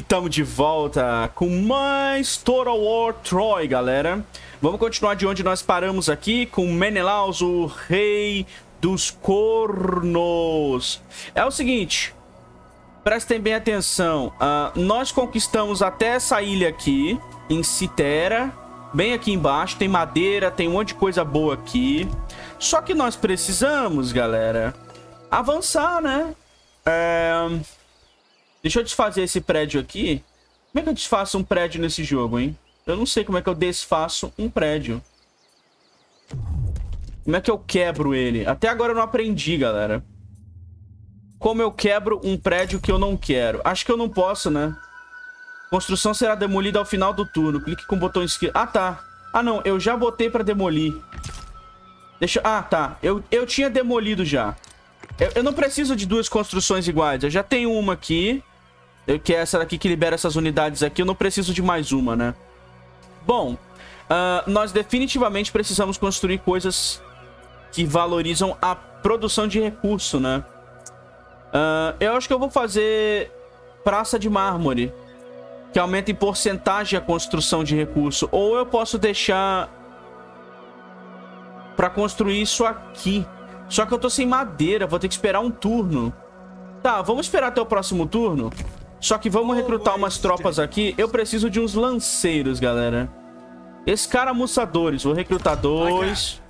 estamos de volta com mais Total War Troy, galera. Vamos continuar de onde nós paramos aqui com Menelaus, o rei dos cornos. É o seguinte, prestem bem atenção. Uh, nós conquistamos até essa ilha aqui, em Citera. Bem aqui embaixo, tem madeira, tem um monte de coisa boa aqui. Só que nós precisamos, galera, avançar, né? É... Deixa eu desfazer esse prédio aqui. Como é que eu desfaço um prédio nesse jogo, hein? Eu não sei como é que eu desfaço um prédio. Como é que eu quebro ele? Até agora eu não aprendi, galera. Como eu quebro um prédio que eu não quero? Acho que eu não posso, né? Construção será demolida ao final do turno. Clique com o botão esquerdo. Ah, tá. Ah, não. Eu já botei pra demolir. Deixa... Ah, tá. Eu, eu tinha demolido já. Eu, eu não preciso de duas construções iguais. Eu já tenho uma aqui. Que é essa daqui que libera essas unidades aqui. Eu não preciso de mais uma, né? Bom, uh, nós definitivamente precisamos construir coisas que valorizam a produção de recurso, né? Uh, eu acho que eu vou fazer praça de mármore, que aumenta em porcentagem a construção de recurso. Ou eu posso deixar para construir isso aqui. Só que eu tô sem madeira, vou ter que esperar um turno. Tá, vamos esperar até o próximo turno. Só que vamos recrutar umas tropas aqui. Eu preciso de uns lanceiros, galera. Escaramuçadores. Vou recrutar dois.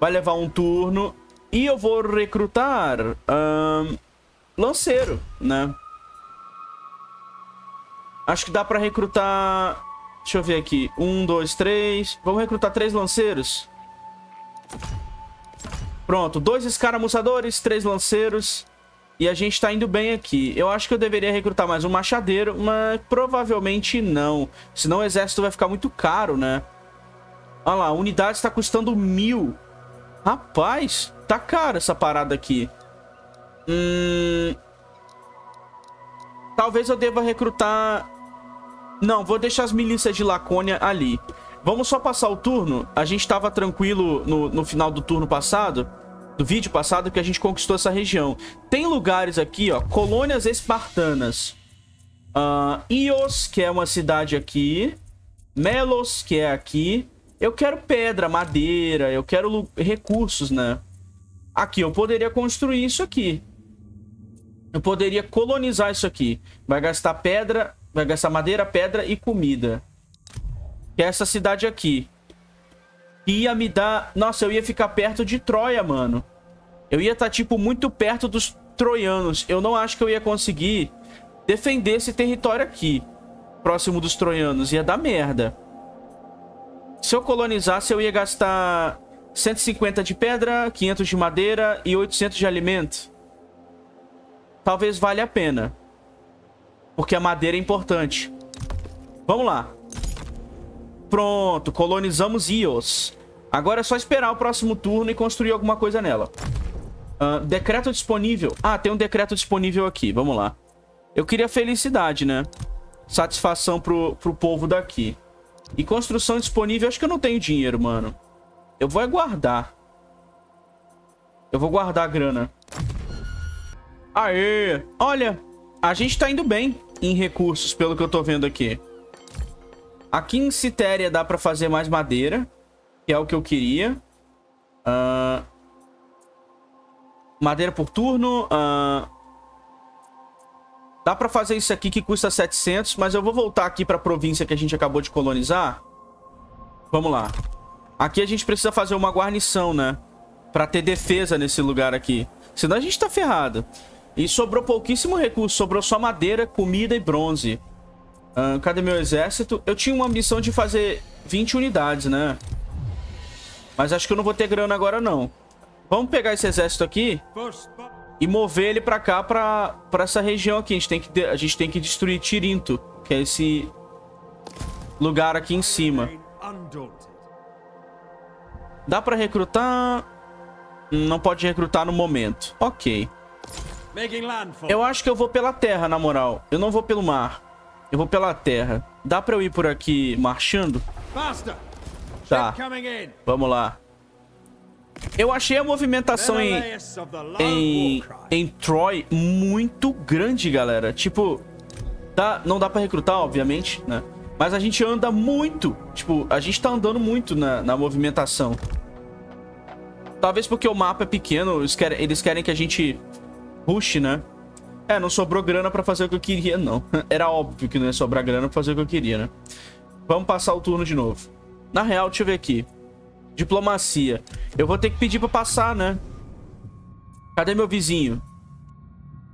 Vai levar um turno. E eu vou recrutar... Um, lanceiro, né? Acho que dá pra recrutar... Deixa eu ver aqui. Um, dois, três. Vamos recrutar três lanceiros. Pronto. Dois escaramuçadores, três lanceiros. E a gente tá indo bem aqui. Eu acho que eu deveria recrutar mais um machadeiro, mas provavelmente não. Senão o exército vai ficar muito caro, né? Olha lá, a unidade está custando mil. Rapaz, tá caro essa parada aqui. Hum... Talvez eu deva recrutar... Não, vou deixar as milícias de Lacônia ali. Vamos só passar o turno. A gente tava tranquilo no, no final do turno passado do vídeo passado que a gente conquistou essa região. Tem lugares aqui, ó, colônias espartanas. Uh, Ios, que é uma cidade aqui. Melos, que é aqui. Eu quero pedra, madeira, eu quero recursos, né? Aqui, eu poderia construir isso aqui. Eu poderia colonizar isso aqui. Vai gastar pedra, vai gastar madeira, pedra e comida. Que é essa cidade aqui ia me dar... Nossa, eu ia ficar perto de Troia, mano. Eu ia estar, tá, tipo, muito perto dos troianos. Eu não acho que eu ia conseguir defender esse território aqui. Próximo dos troianos. Ia dar merda. Se eu colonizasse, eu ia gastar 150 de pedra, 500 de madeira e 800 de alimento. Talvez valha a pena. Porque a madeira é importante. Vamos lá. Pronto, colonizamos Ios. Agora é só esperar o próximo turno e construir alguma coisa nela. Uh, decreto disponível. Ah, tem um decreto disponível aqui. Vamos lá. Eu queria felicidade, né? Satisfação pro, pro povo daqui. E construção disponível. Acho que eu não tenho dinheiro, mano. Eu vou aguardar. Eu vou guardar a grana. Aê! Olha, a gente tá indo bem em recursos, pelo que eu tô vendo aqui. Aqui em Citéria dá pra fazer mais madeira, que é o que eu queria. Uh... Madeira por turno. Uh... Dá pra fazer isso aqui que custa 700, mas eu vou voltar aqui pra província que a gente acabou de colonizar. Vamos lá. Aqui a gente precisa fazer uma guarnição, né? Pra ter defesa nesse lugar aqui. Senão a gente tá ferrado. E sobrou pouquíssimo recurso. Sobrou só madeira, comida e bronze. Uh, cadê meu exército? Eu tinha uma missão de fazer 20 unidades, né? Mas acho que eu não vou ter grana agora, não. Vamos pegar esse exército aqui e mover ele pra cá, pra, pra essa região aqui. A gente, tem que, a gente tem que destruir Tirinto, que é esse lugar aqui em cima. Dá pra recrutar? Não pode recrutar no momento. Ok. Eu acho que eu vou pela terra, na moral. Eu não vou pelo mar. Eu vou pela terra. Dá pra eu ir por aqui marchando? Tá. Vamos lá. Eu achei a movimentação em, em, em Troy muito grande, galera. Tipo, Dá, não dá pra recrutar, obviamente, né? Mas a gente anda muito. Tipo, a gente tá andando muito na, na movimentação. Talvez porque o mapa é pequeno, eles querem, eles querem que a gente rush, né? É, não sobrou grana pra fazer o que eu queria, não. Era óbvio que não ia sobrar grana pra fazer o que eu queria, né? Vamos passar o turno de novo. Na real, deixa eu ver aqui. Diplomacia. Eu vou ter que pedir pra passar, né? Cadê meu vizinho?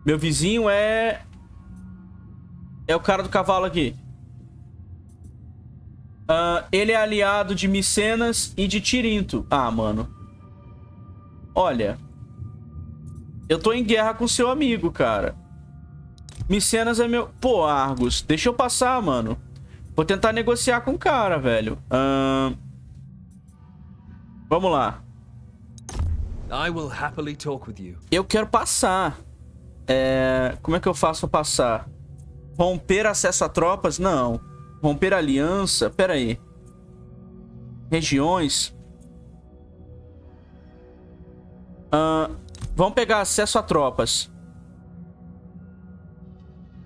Meu vizinho é... É o cara do cavalo aqui. Uh, ele é aliado de Micenas e de Tirinto. Ah, mano. Olha. Eu tô em guerra com seu amigo, cara. Micenas é meu... Pô, Argos, deixa eu passar, mano. Vou tentar negociar com o cara, velho. Uh... Vamos lá. Eu quero passar. É... Como é que eu faço pra passar? Romper acesso a tropas? Não. Romper aliança? Pera aí. Regiões. Uh, vamos pegar acesso a tropas.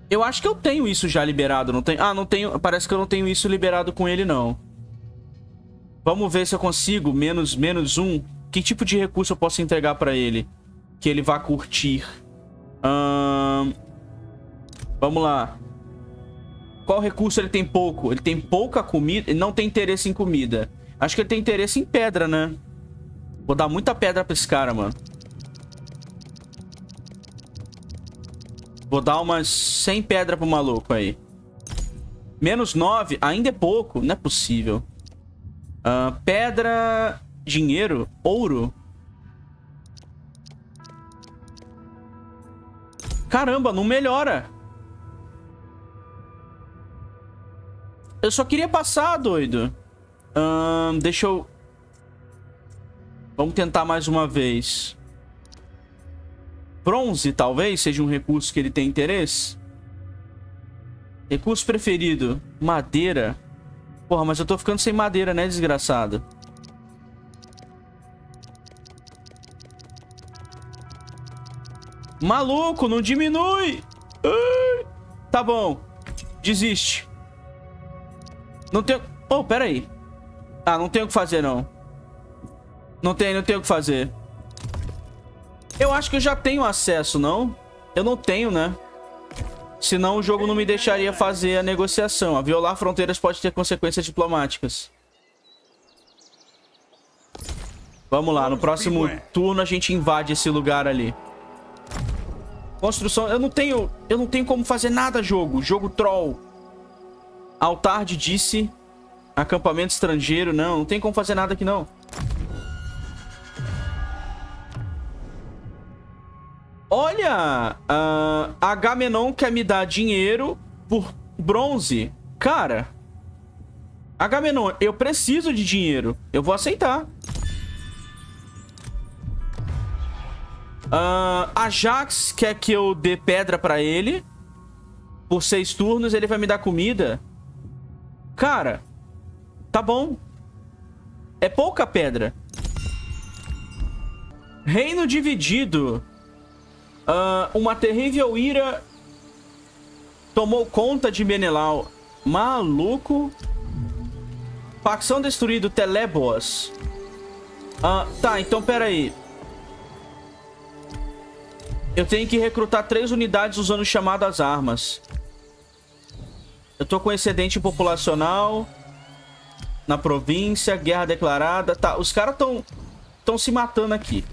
Eu acho que eu tenho isso já liberado, não tenho? Ah, não tenho. Parece que eu não tenho isso liberado com ele, não. Vamos ver se eu consigo. Menos, menos um. Que tipo de recurso eu posso entregar pra ele? Que ele vá curtir. Vamos lá. Qual recurso ele tem pouco? Ele tem pouca comida. Ele não tem interesse em comida. Acho que ele tem interesse em pedra, né? Vou dar muita pedra pra esse cara, mano. Vou dar umas 100 pedra pro maluco aí. Menos 9? Ainda é pouco. Não é possível. Uh, pedra... Dinheiro? Ouro? Caramba, não melhora. Eu só queria passar, doido. Um, deixa eu... Vamos tentar mais uma vez. Bronze, talvez, seja um recurso que ele tem interesse. Recurso preferido. Madeira. Porra, mas eu tô ficando sem madeira, né, desgraçado? Maluco, não diminui! Tá bom. Desiste. Não tenho... Oh, pera aí. Ah, não tenho o que fazer, não. Não tem, não tenho o que fazer. Eu acho que eu já tenho acesso, não? Eu não tenho, né? Senão o jogo não me deixaria fazer a negociação. A violar fronteiras pode ter consequências diplomáticas. Vamos lá, no próximo turno a gente invade esse lugar ali. Construção... Eu não tenho... Eu não tenho como fazer nada, jogo. Jogo troll. Altar de disse. Acampamento estrangeiro. Não, não tem como fazer nada aqui, não. Olha, uh, Agamenon quer me dar dinheiro por bronze. Cara, Agamenon, eu preciso de dinheiro. Eu vou aceitar. Uh, Ajax quer que eu dê pedra pra ele. Por seis turnos, ele vai me dar comida. Cara, tá bom. É pouca pedra. Reino dividido. Uh, uma terrível ira tomou conta de Menelau. Maluco. Facção destruído, Telebos. Uh, tá, então pera aí. Eu tenho que recrutar três unidades usando chamadas armas. Eu tô com excedente populacional na província, guerra declarada. Tá, os caras estão se matando aqui.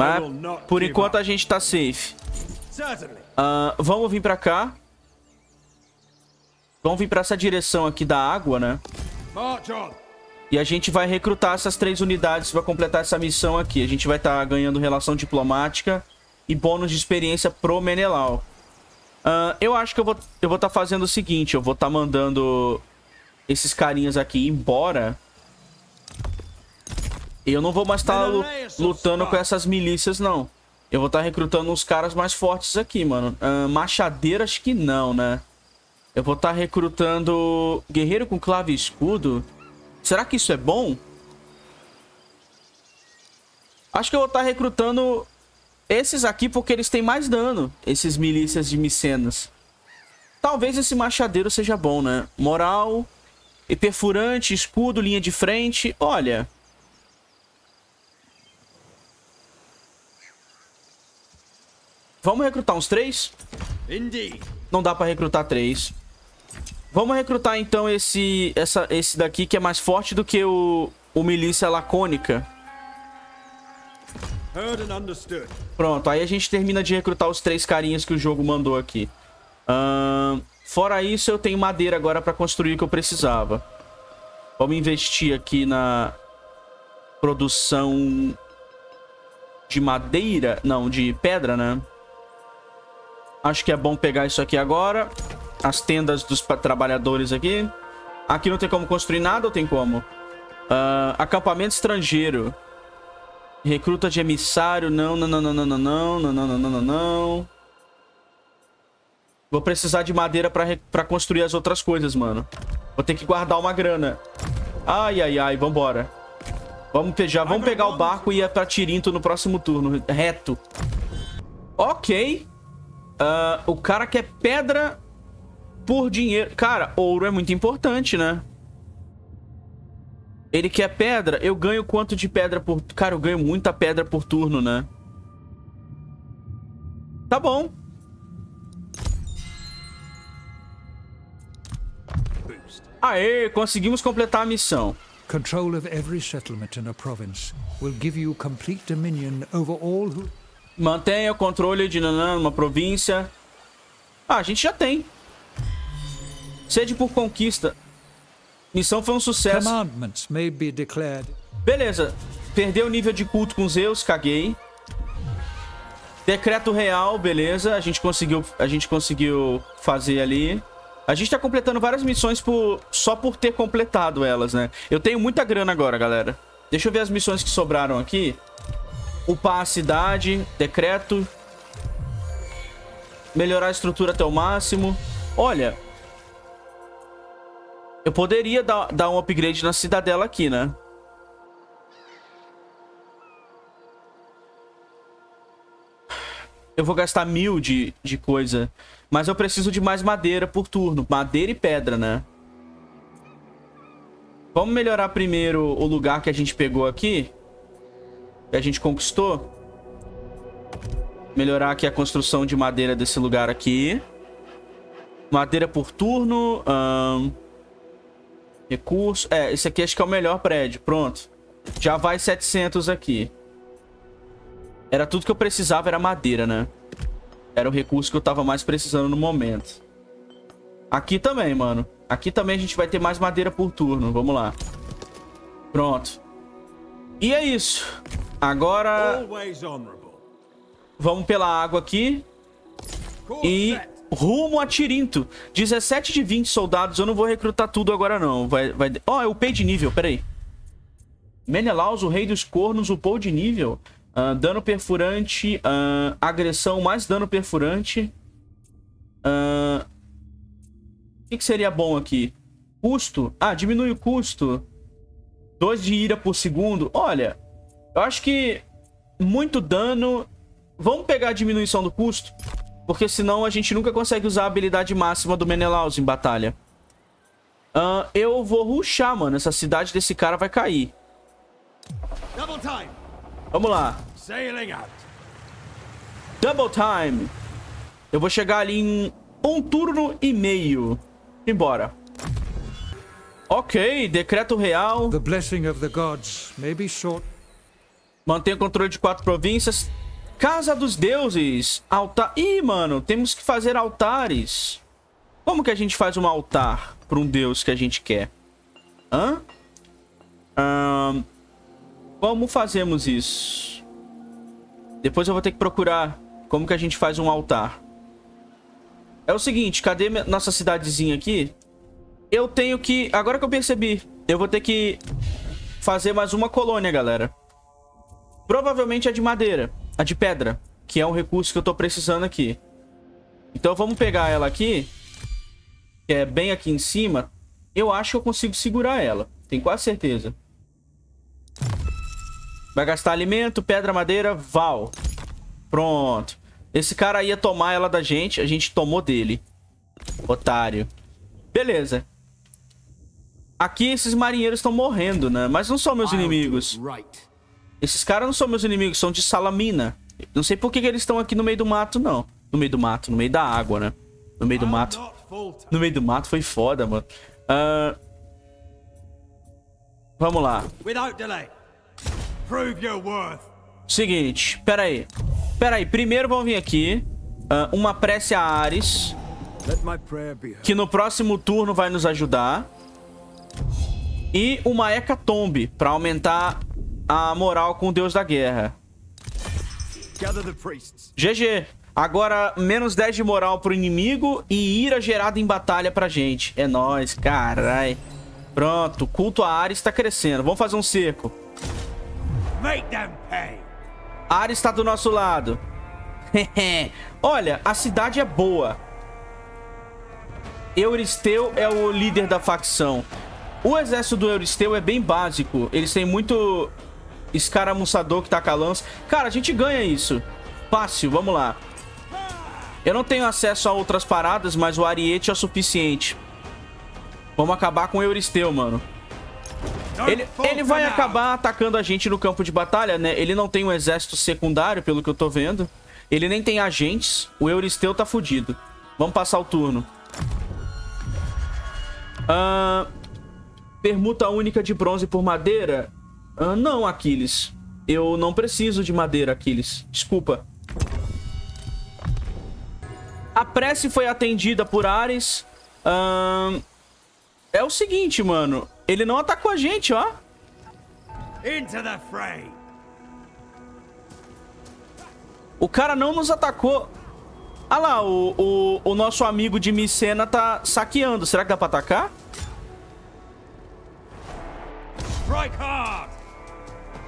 Mas, por enquanto, a gente tá safe. Uh, vamos vir pra cá. Vamos vir pra essa direção aqui da água, né? E a gente vai recrutar essas três unidades pra completar essa missão aqui. A gente vai estar tá ganhando relação diplomática e bônus de experiência pro Menelau. Uh, eu acho que eu vou estar eu vou tá fazendo o seguinte. Eu vou estar tá mandando esses carinhas aqui embora. Eu não vou mais estar tá lutando com essas milícias, não. Eu vou estar tá recrutando uns caras mais fortes aqui, mano. Uh, machadeira, acho que não, né? Eu vou estar tá recrutando guerreiro com clave e escudo. Será que isso é bom? Acho que eu vou estar tá recrutando esses aqui porque eles têm mais dano. Esses milícias de micenas. Talvez esse machadeiro seja bom, né? Moral, e perfurante, escudo, linha de frente. Olha... Vamos recrutar uns três? Não dá pra recrutar três. Vamos recrutar então esse, essa, esse daqui que é mais forte do que o, o milícia lacônica. Pronto, aí a gente termina de recrutar os três carinhas que o jogo mandou aqui. Uh, fora isso, eu tenho madeira agora pra construir o que eu precisava. Vamos investir aqui na produção de madeira. Não, de pedra, né? Acho que é bom pegar isso aqui agora. As tendas dos trabalhadores aqui. Aqui não tem como construir nada ou tem como? Uh, acampamento estrangeiro. Recruta de emissário. Não, não, não, não, não, não, não, não, não, não, não, não. Vou precisar de madeira pra, pra construir as outras coisas, mano. Vou ter que guardar uma grana. Ai, ai, ai, vambora. Vamos, já vamos pegar o barco e ir pra Tirinto no próximo turno. Reto. Ok. Uh, o cara quer pedra por dinheiro. Cara, ouro é muito importante, né? Ele quer pedra. Eu ganho quanto de pedra por... Cara, eu ganho muita pedra por turno, né? Tá bom. Aê, conseguimos completar a missão. Control of every settlement in a province will give you complete dominion over all who... Mantenha o controle de nanã numa província. Ah, a gente já tem. Sede por conquista. Missão foi um sucesso. Beleza. Perdeu o nível de culto com Zeus, caguei. Decreto real, beleza. A gente conseguiu, a gente conseguiu fazer ali. A gente tá completando várias missões por, só por ter completado elas, né? Eu tenho muita grana agora, galera. Deixa eu ver as missões que sobraram aqui. Upar a cidade, decreto. Melhorar a estrutura até o máximo. Olha, eu poderia dar, dar um upgrade na cidadela aqui, né? Eu vou gastar mil de, de coisa. Mas eu preciso de mais madeira por turno. Madeira e pedra, né? Vamos melhorar primeiro o lugar que a gente pegou aqui. Que a gente conquistou. Melhorar aqui a construção de madeira desse lugar aqui. Madeira por turno. Recurso. É, esse aqui acho que é o melhor prédio. Pronto. Já vai 700 aqui. Era tudo que eu precisava, era madeira, né? Era o recurso que eu tava mais precisando no momento. Aqui também, mano. Aqui também a gente vai ter mais madeira por turno. Vamos lá. Pronto. E é isso. Agora... Vamos pela água aqui. E rumo a Tirinto. 17 de 20 soldados. Eu não vou recrutar tudo agora, não. Vai, vai... Ó, oh, eu upei de nível. Peraí. Menelaus, o rei dos cornos, upou de nível. Uh, dano perfurante. Uh, agressão mais dano perfurante. Uh, o que, que seria bom aqui? Custo. Ah, diminui o custo. 2 de ira por segundo. Olha, eu acho que muito dano... Vamos pegar a diminuição do custo? Porque senão a gente nunca consegue usar a habilidade máxima do Menelaus em batalha. Uh, eu vou ruxar, mano. Essa cidade desse cara vai cair. Vamos lá. Double time. Eu vou chegar ali em um turno e meio. Embora. Ok, decreto real. The blessing of the gods may be short. Mantenha controle de quatro províncias. Casa dos deuses. Altar. Ih, mano, temos que fazer altares. Como que a gente faz um altar para um deus que a gente quer? Hã? Como fazemos isso? Depois eu vou ter que procurar como que a gente faz um altar. É o seguinte, cadê nossa cidadezinha aqui? Eu tenho que... Agora que eu percebi, eu vou ter que fazer mais uma colônia, galera. Provavelmente é de madeira. A de pedra, que é um recurso que eu tô precisando aqui. Então vamos pegar ela aqui, que é bem aqui em cima. Eu acho que eu consigo segurar ela. Tenho quase certeza. Vai gastar alimento, pedra, madeira, val. Pronto. Esse cara ia tomar ela da gente, a gente tomou dele. Otário. Beleza. Aqui esses marinheiros estão morrendo, né? Mas não são meus inimigos. Esses caras não são meus inimigos, são de Salamina. Não sei por que, que eles estão aqui no meio do mato, não. No meio do mato, no meio da água, né? No meio do mato. No meio do mato foi foda, mano. Uh... Vamos lá. Seguinte, pera aí. Pera aí, primeiro vamos vir aqui. Uh, uma prece a Ares. Que no próximo turno vai nos ajudar. E uma Hecatombe, pra aumentar a moral com o Deus da Guerra. GG. Agora, menos 10 de moral pro inimigo e ira gerada em batalha pra gente. É nóis, carai. Pronto, culto a Ares tá crescendo. Vamos fazer um cerco. Ares tá do nosso lado. Olha, a cidade é boa. Euristeu é o líder da facção. O exército do Euristeu é bem básico. Eles têm muito escaramuçador que taca lança. Cara, a gente ganha isso. Fácil, vamos lá. Eu não tenho acesso a outras paradas, mas o Ariete é o suficiente. Vamos acabar com o Euristeu, mano. Ele, ele vai acabar atacando a gente no campo de batalha, né? Ele não tem um exército secundário, pelo que eu tô vendo. Ele nem tem agentes. O Euristeu tá fudido. Vamos passar o turno. Uh, permuta única de bronze por madeira? Uh, não, Aquiles. Eu não preciso de madeira, Aquiles. Desculpa. A prece foi atendida por Ares. É o seguinte, mano. Ele não atacou a gente, ó. Into the fray. O cara não nos atacou. Ah lá, o, o, o nosso amigo de Micena tá saqueando. Será que dá pra atacar?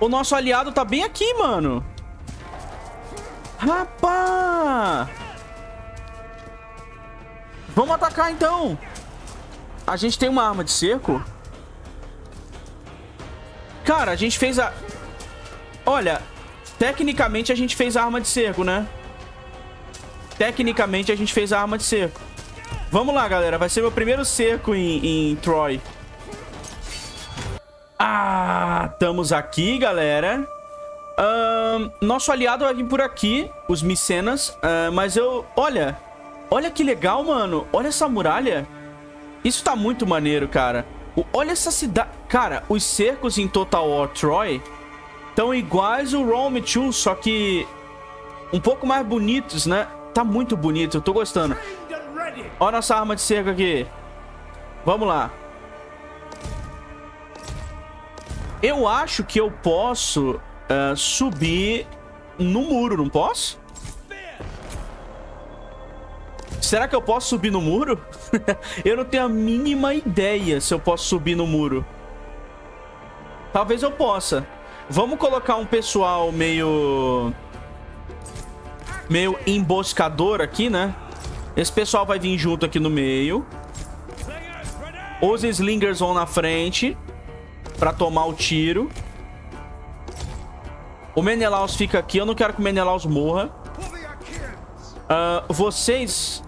O nosso aliado tá bem aqui, mano. Rapaz! Vamos atacar, então. A gente tem uma arma de cerco. Cara, a gente fez a... Olha, tecnicamente a gente fez a arma de cerco, né? Tecnicamente, a gente fez a arma de cerco. Vamos lá, galera. Vai ser meu primeiro cerco em, em Troy. Ah, estamos aqui, galera. Nosso aliado vai vir por aqui, os Micenas. Uh, mas eu... Olha, olha que legal, mano. Olha essa muralha. Isso tá muito maneiro, cara. O, olha essa cidade... Cara, os cercos em Total War Troy estão iguais o Rome 2, só que um pouco mais bonitos, né? Tá muito bonito, eu tô gostando. Olha nossa arma de cerco aqui. Vamos lá. Eu acho que eu posso uh, subir no muro, não posso? Será que eu posso subir no muro? eu não tenho a mínima ideia se eu posso subir no muro. Talvez eu possa. Vamos colocar um pessoal meio meio emboscador aqui, né? Esse pessoal vai vir junto aqui no meio. Os slingers vão na frente pra tomar o tiro. O Menelaus fica aqui. Eu não quero que o Menelaus morra. Uh, vocês...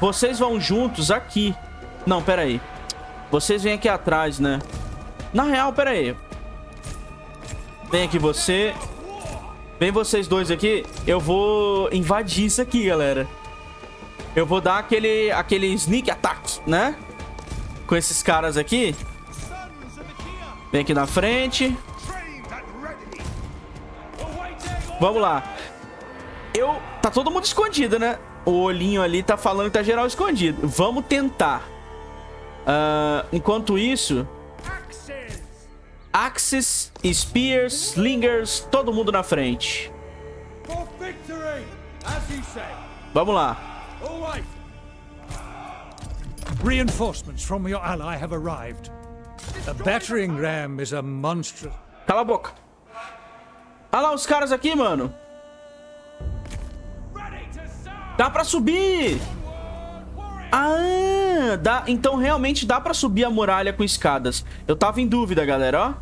Vocês vão juntos aqui. Não, pera aí. Vocês vêm aqui atrás, né? Na real, pera aí. Vem aqui você. Vem vocês dois aqui. Eu vou invadir isso aqui, galera. Eu vou dar aquele, aquele sneak attack, né? Com esses caras aqui. Vem aqui na frente. Vamos lá. Eu... Tá todo mundo escondido, né? O olhinho ali tá falando que tá geral escondido. Vamos tentar. Uh, enquanto isso... Axes, Spears, Slingers, todo mundo na frente. Vamos lá. Reinforcements from your ally have arrived. A battering ram is a monstrous. Cala a boca. Olha lá os caras aqui, mano. Dá pra subir. Ah, dá, então realmente dá pra subir a muralha com escadas. Eu tava em dúvida, galera, ó.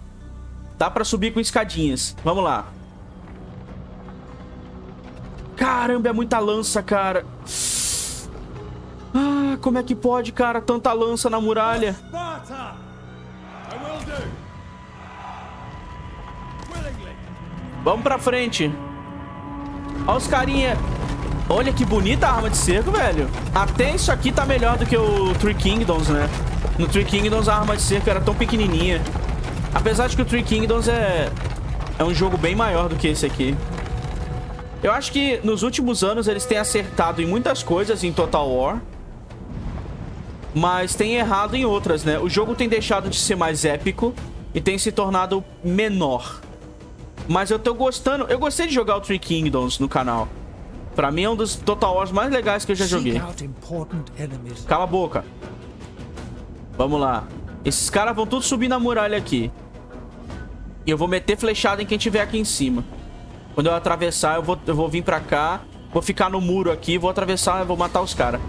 Dá pra subir com escadinhas. Vamos lá. Caramba, é muita lança, cara. como é que pode, cara? Tanta lança na muralha. Vamos pra frente. Olha os carinha. Olha que bonita a arma de cerco, velho. Até isso aqui tá melhor do que o Three Kingdoms, né? No Three Kingdoms a arma de cerco era tão pequenininha. Apesar de que o Three Kingdoms é... É um jogo bem maior do que esse aqui. Eu acho que nos últimos anos eles têm acertado em muitas coisas em Total War. Mas tem errado em outras, né? O jogo tem deixado de ser mais épico e tem se tornado menor. Mas eu tô gostando... Eu gostei de jogar o Three Kingdoms no canal. Pra mim é um dos Total Wars mais legais que eu já joguei. Cala a boca. Vamos lá. Esses caras vão tudo subir na muralha aqui. E eu vou meter flechada em quem tiver aqui em cima. Quando eu atravessar, eu vou, eu vou vir pra cá. Vou ficar no muro aqui, vou atravessar e vou matar os caras.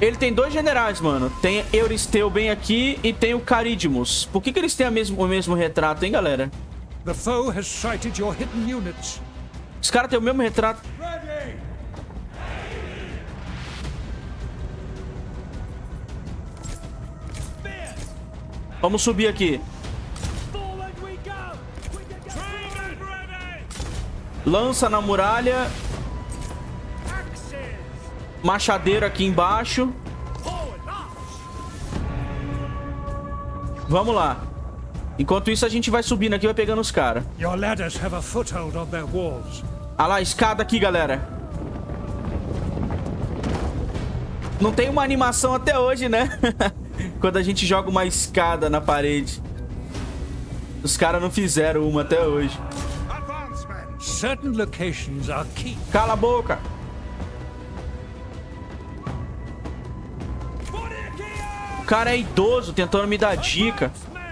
Ele tem dois generais, mano. Tem Euristeu bem aqui e tem o Caridmus. Por que, que eles têm mesmo, o mesmo retrato, hein, galera? The foe has sighted your hidden units. Os caras têm o mesmo retrato. Ready! Vamos subir aqui. Lança na muralha. Machadeiro aqui embaixo. Vamos lá. Enquanto isso, a gente vai subindo aqui e vai pegando os caras. Your ladders have a foothold on their walls. Ah lá, escada aqui, galera. Não tem uma animação até hoje, né? Quando a gente joga uma escada na parede. Os caras não fizeram uma até hoje. Cala a boca. Cara é idoso tentando me dar dica. Men!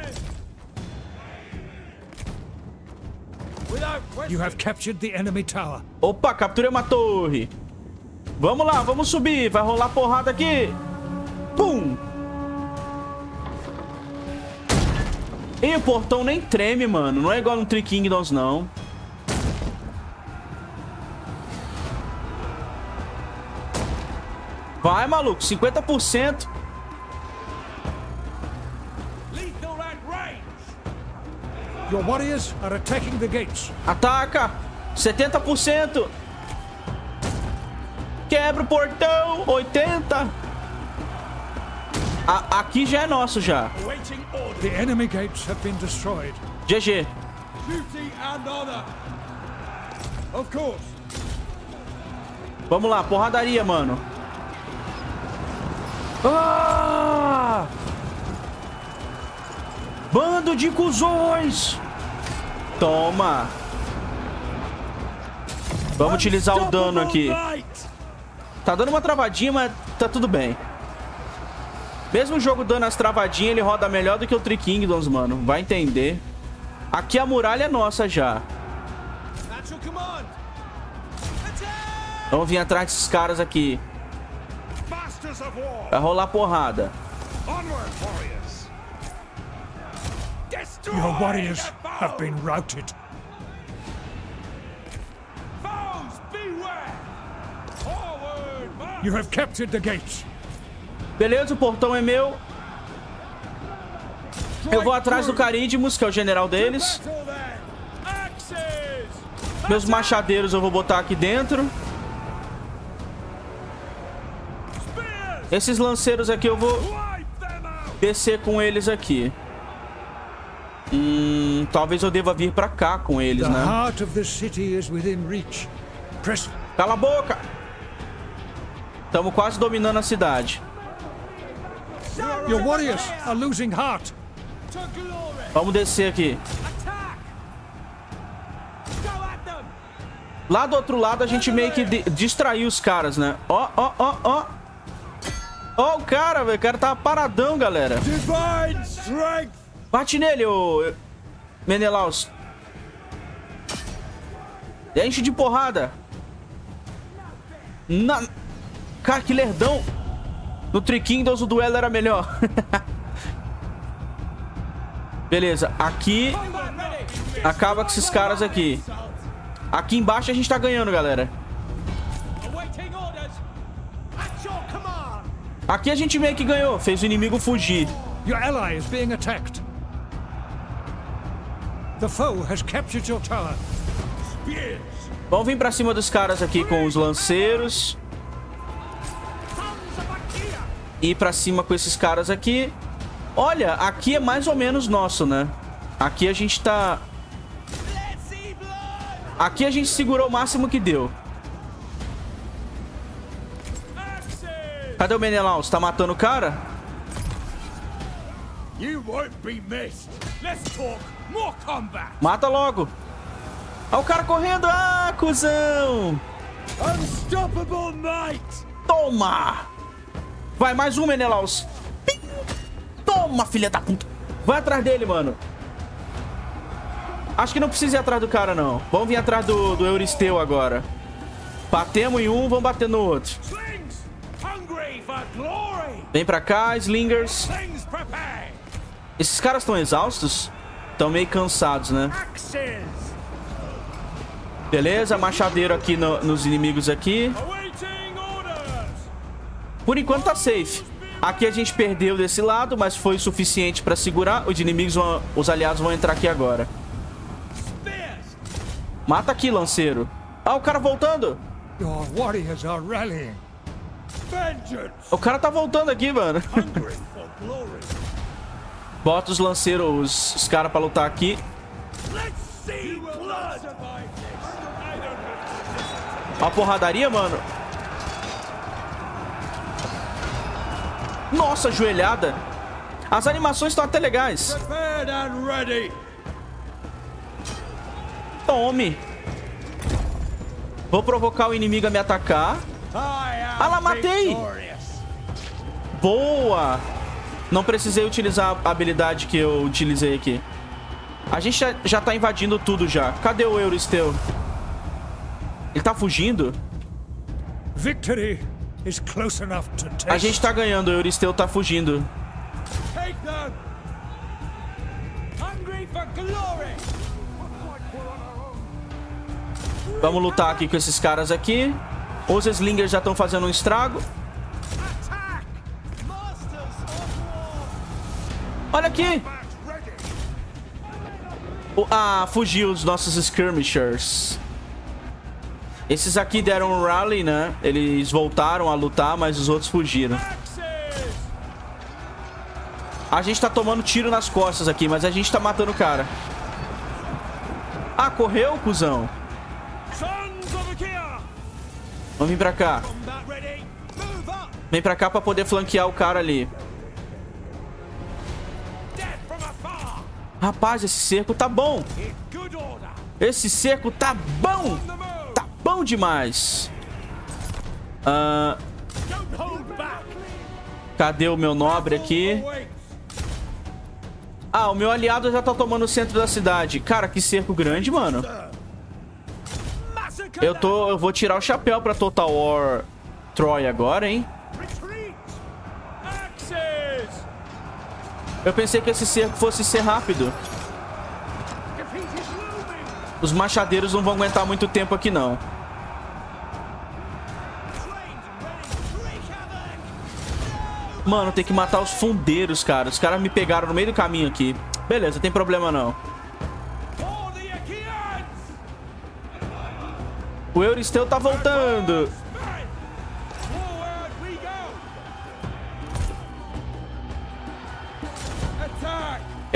Without question! You have captured the enemy tower. Opa, capturei uma torre. Vamos lá, vamos subir. Vai rolar porrada aqui. Pum. E o portão nem treme, mano. Não é igual no Three Kingdoms, não. Vai, maluco. 50%. Your warriors are attacking the gates. Ataca. 70%. Quebra o portão. 80%. A- aqui já é nosso já. The enemy gates have been destroyed. GG. Duty and honor! Of course! Vamos lá, porradaria, mano. Ah! Bando de cuzões! Toma! Vamos utilizar o dano aqui. Tá dando uma travadinha, mas tá tudo bem. Mesmo o jogo dando as travadinhas, ele roda melhor do que o Three Kingdoms, mano. Vai entender. Aqui a muralha é nossa já. Vamos vir atrás desses caras aqui. Vai rolar porrada. Onward, Your warriors have been routed. Foes, beware! Forward, march! You have captured the gates. Beleza, o portão é meu. Eu vou atrás do Carídimos, que é o general deles. Meus machadeiros eu vou botar aqui dentro. Esses lanceiros aqui eu vou descer com eles aqui. Hum, talvez eu deva vir pra cá com eles, né? Cala a boca! Estamos quase dominando a cidade. Your warriors are losing heart. To glory! Vamos descer aqui. Lá do outro lado a gente meio que distraiu os caras, né? Ó, ó, ó, ó. Ó o cara, velho. O cara tava paradão, galera. Divine strength! Bate nele, ô... Menelaus. Enche de porrada. Na... Cara, que lerdão. No Three Kingdoms o duelo era melhor. Beleza, aqui acaba com esses caras aqui. Aqui embaixo a gente tá ganhando, galera. Aqui a gente meio que ganhou. Fez o inimigo fugir. Your ally is being attacked. The foe has captured your tower. Vamos vir pra cima dos caras aqui com os lanceiros. E ir pra cima com esses caras aqui. Olha, aqui é mais ou menos nosso, né? Aqui a gente tá... Aqui a gente segurou o máximo que deu. Cadê o Menelaus? Tá matando o cara? You won't be missed. Let's talk more combat. Mata logo. Olha o cara correndo. Ah, cuzão. Unstoppable. Toma. Vai, mais um, Menelaus. Pim. Toma, filha da puta. Vai atrás dele, mano. Acho que não precisa ir atrás do cara, não. Vamos vir atrás do, do Euristeu agora. Batemos em um, vamos bater no outro. Vem pra cá, Slingers. Esses caras estão exaustos? Estão meio cansados, né? Beleza, machadeiro aqui no- nos inimigos aqui. Por enquanto tá safe. Aqui a gente perdeu desse lado, mas foi suficiente pra segurar. Os inimigos, vão, os aliados vão entrar aqui agora. Mata aqui, lanceiro. Ah, o cara voltando. O cara tá voltando aqui, mano. Bota os lanceiros, os, os caras pra lutar aqui. Ó a porradaria, mano. Nossa, joelhada. As animações estão até legais. Tome. Vou provocar o inimigo a me atacar. Ah lá, matei. Boa! Não precisei utilizar a habilidade que eu utilizei aqui. A gente já, já tá invadindo tudo já. Cadê o Euristeu? Ele tá fugindo? Victory is close enough to taste. A gente tá ganhando, o Euristeu tá fugindo. Take them. Hungry for glory. Vamos lutar aqui com esses caras aqui. Os Slingers já estão fazendo um estrago. Olha aqui! Ah, fugiu os nossos skirmishers. Esses aqui deram um rally, né? Eles voltaram a lutar, mas os outros fugiram. A gente tá tomando tiro nas costas aqui, mas a gente tá matando o cara. Ah, correu, cuzão? Vamos vir pra cá. Vem pra cá pra poder flanquear o cara ali. Rapaz, esse cerco tá bom. Esse cerco tá bom. Tá bom demais. Ah, cadê o meu nobre aqui? Ah, o meu aliado já tá tomando o centro da cidade. Cara, que cerco grande, mano. Eu tô, eu vou tirar o chapéu pra Total War Troy agora, hein? Eu pensei que esse cerco fosse ser rápido. Os machadeiros não vão aguentar muito tempo aqui, não. Mano, tem que matar os fundeiros, cara. Os caras me pegaram no meio do caminho aqui. Beleza, tem problema não. O Euristeu tá voltando.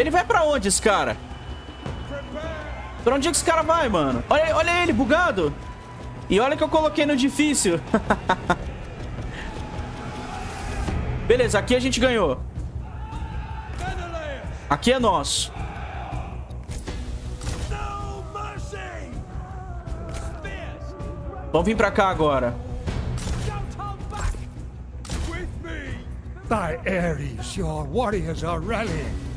Ele vai pra onde, esse cara? Pra onde é que esse cara vai, mano? Olha, olha ele, bugado. E olha que eu coloquei no difícil. Beleza, aqui a gente ganhou. Aqui é nosso. Vamos vir pra cá agora. By Ares, your warriors are rallying.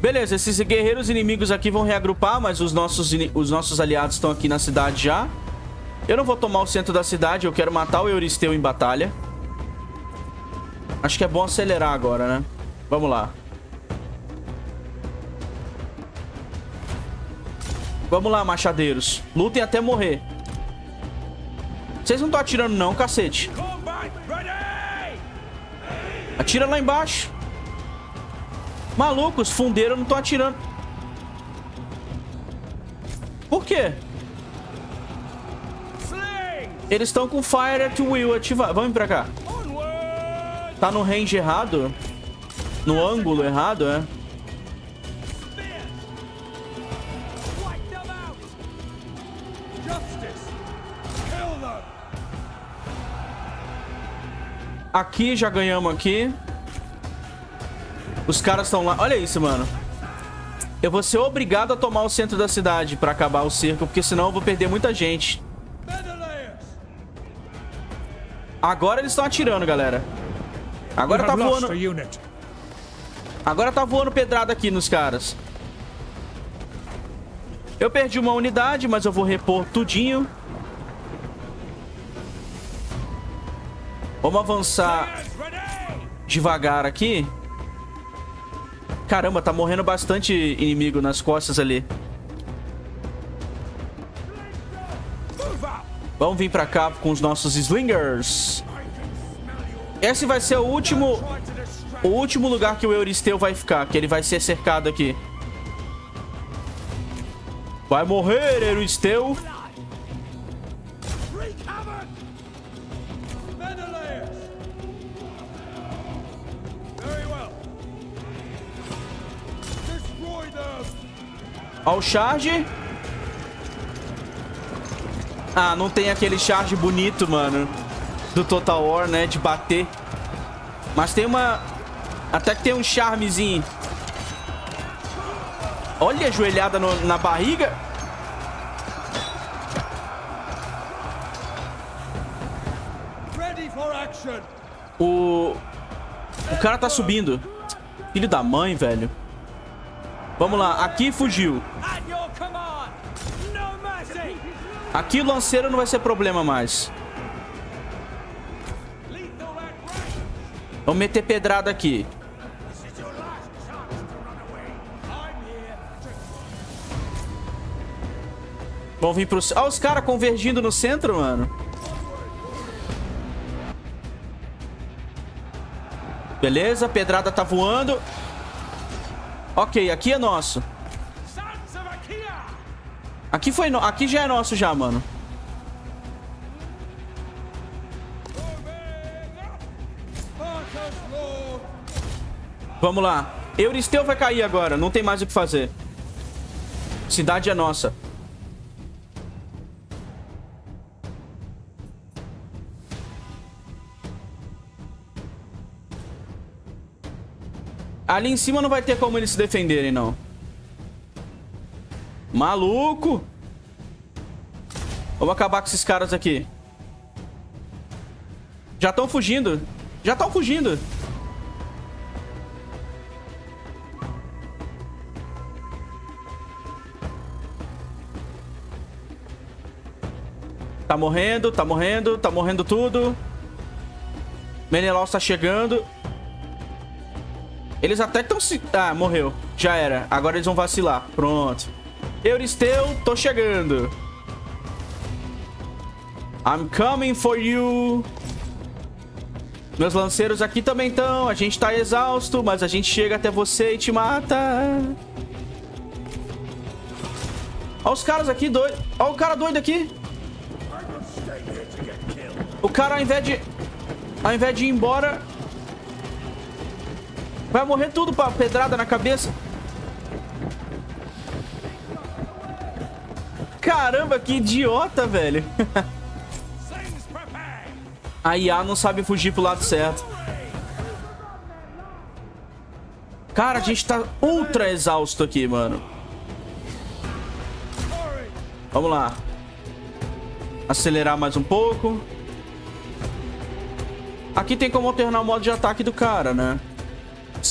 Beleza, esses guerreiros inimigos aqui vão reagrupar, mas os nossos, os nossos aliados estão aqui na cidade já. Eu não vou tomar o centro da cidade, eu quero matar o Euristeu em batalha. Acho que é bom acelerar agora, né? Vamos lá. Vamos lá, machadeiros. Lutem até morrer. Vocês não estão atirando não, cacete. Atira lá embaixo. Malucos, fundeiros não estão atirando. Por quê? Eles estão com Fire at Will ativado. Vamos pra cá. Tá no range errado? No ângulo errado, é? Aqui, já ganhamos aqui. Os caras estão lá. Olha isso, mano. Eu vou ser obrigado a tomar o centro da cidade pra acabar o cerco, porque senão eu vou perder muita gente. Agora eles estão atirando, galera. Agora tá voando. Agora tá voando pedrada aqui nos caras. Eu perdi uma unidade, mas eu vou repor tudinho. Vamos avançar devagar aqui. Caramba, tá morrendo bastante inimigo nas costas ali. Vamos vir pra cá com os nossos slingers. Esse vai ser o último, o último lugar que o Euristeu vai ficar, que ele vai ser cercado aqui. Vai morrer, Euristeu. Ó o charge. Ah, não tem aquele charge bonito, mano. Do Total War, né? De bater. Mas tem uma... Até que tem um charmezinho. Olha a joelhada no- na barriga. O... O cara tá subindo. Filho da mãe, velho. Vamos lá. Aqui fugiu. Aqui o lanceiro não vai ser problema mais. Vamos meter pedrada aqui. Vamos vir pro... Olha os caras convergindo no centro, mano. Beleza, pedrada tá voando. Ok, aqui é nosso. Aqui foi no... Aqui já é nosso já, mano. Vamos lá. Euristeu vai cair agora. Não tem mais o que fazer. Cidade é nossa. Ali em cima não vai ter como eles se defenderem, não. Maluco! Vamos acabar com esses caras aqui. Já estão fugindo. Já estão fugindo. Tá morrendo, tá morrendo, tá morrendo tudo. Menelaus tá chegando. Eles até estão se... Ah, morreu. Já era. Agora eles vão vacilar. Pronto. Euristeu, tô chegando. I'm coming for you. Meus lanceiros aqui também estão. A gente tá exausto, mas a gente chega até você e te mata. Olha os caras aqui doidos. Olha o cara doido aqui. O cara, ao invés de... Ao invés de ir embora... Vai morrer tudo pra pedrada na cabeça. Caramba, que idiota, velho. A IA não sabe fugir pro lado certo. Cara, a gente tá ultra exausto aqui, mano. Vamos lá. Acelerar mais um pouco. Aqui tem como alternar o modo de ataque do cara, né?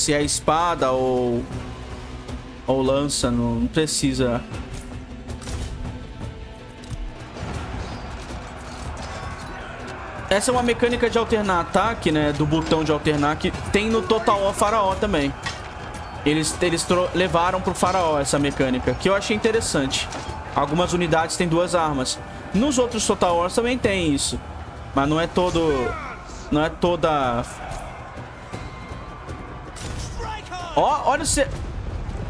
Se é espada ou... Ou lança, não precisa... Essa é uma mecânica de alternar ataque, né? Do botão de alternar que tem no Total War Faraó também. Eles, eles levaram pro Faraó essa mecânica, que eu achei interessante. Algumas unidades têm duas armas. Nos outros Total Wars também tem isso. Mas não é todo... Não é toda... Ó, olha você...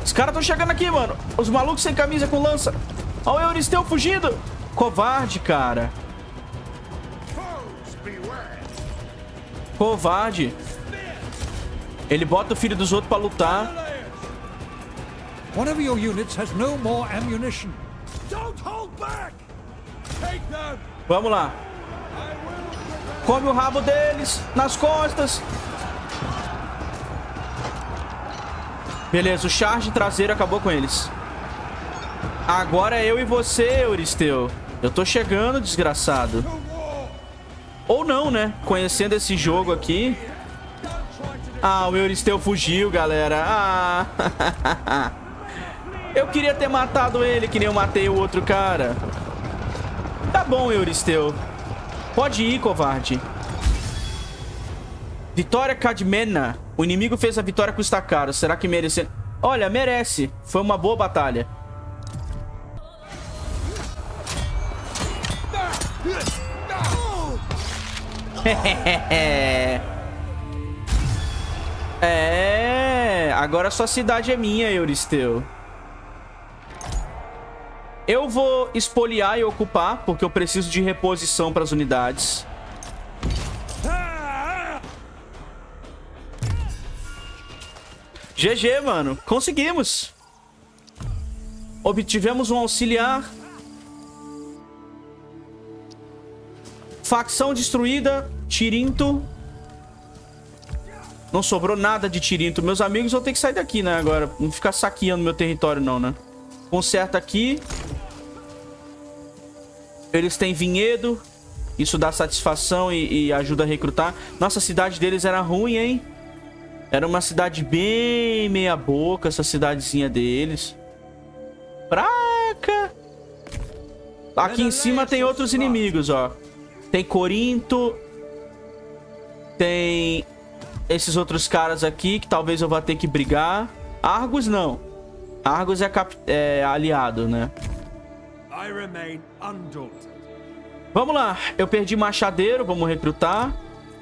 Os caras estão chegando aqui, mano. Os malucos sem camisa com lança. Ó o Euristeu fugindo. Covarde, cara. Covarde. Ele bota o filho dos outros pra lutar. One of your units has no more ammunition. Don't hold back! Take them! Vamos lá. Come o rabo deles nas costas. Beleza, o charge traseiro acabou com eles. Agora é eu e você, Euristeu. Eu tô chegando, desgraçado. Ou não, né? Conhecendo esse jogo aqui. Ah, o Euristeu fugiu, galera. Ah. eu queria ter matado ele, que nem eu matei o outro cara. Tá bom, Euristeu. Pode ir, covarde. Vitória Cadmena. O inimigo fez a vitória custar caro. Será que merece? Olha, merece. Foi uma boa batalha. é, agora sua cidade é minha, Euristeu. Eu vou espoliar e ocupar, porque eu preciso de reposição para as unidades. GG, mano. Conseguimos. Obtivemos um auxiliar. Facção destruída. Tirinto. Não sobrou nada de Tirinto. Meus amigos vão ter que sair daqui, né, agora. Não ficar saqueando meu território, não, né? Conserta aqui. Eles têm vinhedo. Isso dá satisfação e, e ajuda a recrutar. Nossa, a cidade deles era ruim, hein? Era uma cidade bem meia boca, essa cidadezinha deles. Praca! Aqui em cima tem outros inimigos, ó. Tem Corinto. Tem esses outros caras aqui que talvez eu vá ter que brigar. Argos não. Argos é, é aliado, né? Vamos lá. Eu perdi Machadeiro, vamos recrutar.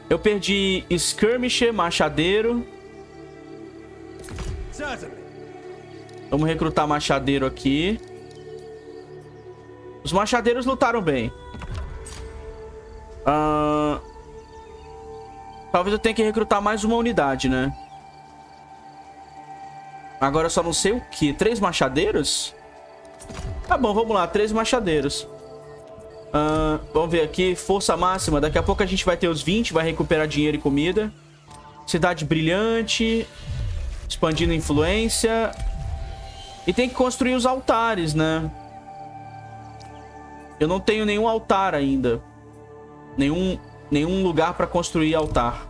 Eu perdi Skirmisher, Machadeiro. Vamos recrutar machadeiro aqui. Os machadeiros lutaram bem. Uh... Talvez eu tenha que recrutar mais uma unidade, né? Agora eu só não sei o que. Três machadeiros? Tá bom, vamos lá. Três machadeiros. Uh, vamos ver aqui. Força máxima. Daqui a pouco a gente vai ter os 20. Vai recuperar dinheiro e comida. Cidade brilhante. Expandindo influência. E tem que construir os altares, né? Eu não tenho nenhum altar ainda. Nenhum, nenhum lugar para construir altar.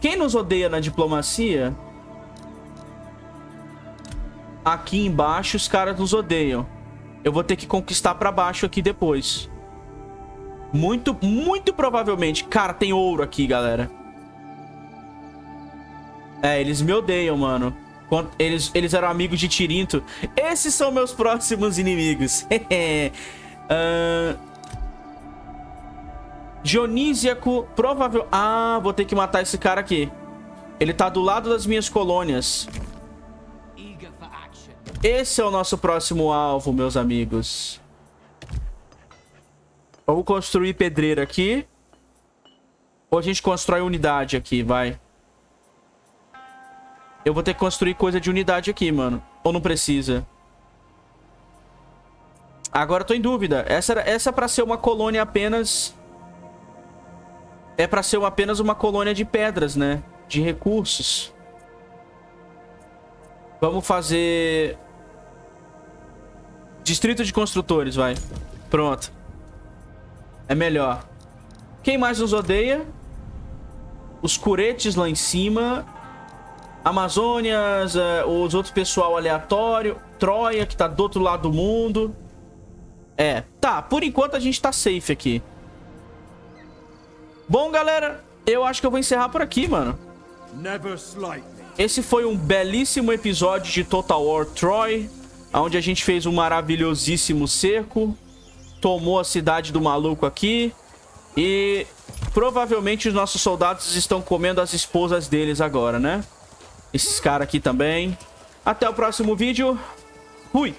Quem nos odeia na diplomacia? Aqui embaixo os caras nos odeiam. Eu vou ter que conquistar pra baixo aqui depois. Muito, muito provavelmente. Cara, tem ouro aqui, galera. É, eles me odeiam, mano. Eles, eles eram amigos de Tirinto. Esses são meus próximos inimigos. uh... Dionísiaco, provável... Ah, vou ter que matar esse cara aqui. Ele tá do lado das minhas colônias. Esse é o nosso próximo alvo, meus amigos. Vamos construir pedreira aqui. Ou a gente constrói unidade aqui, vai. Eu vou ter que construir coisa de unidade aqui, mano. Ou não precisa? Agora eu tô em dúvida. Essa, essa é pra ser uma colônia apenas... É pra ser apenas uma colônia de pedras, né? De recursos. Vamos fazer... Distrito de construtores, vai. Pronto. É melhor. Quem mais nos odeia? Os curetes lá em cima. Amazônias, uh, os outros pessoal aleatório, Troia, que tá do outro lado do mundo. É, tá, por enquanto a gente tá safe aqui. Bom, galera, eu acho que eu vou encerrar por aqui, mano. Esse foi um belíssimo episódio de Total War Troy, onde a gente fez um maravilhosíssimo cerco, tomou a cidade do maluco aqui, E provavelmente os nossos soldados estão comendo as esposas deles agora, né? Esses caras aqui também. Até o próximo vídeo. Fui!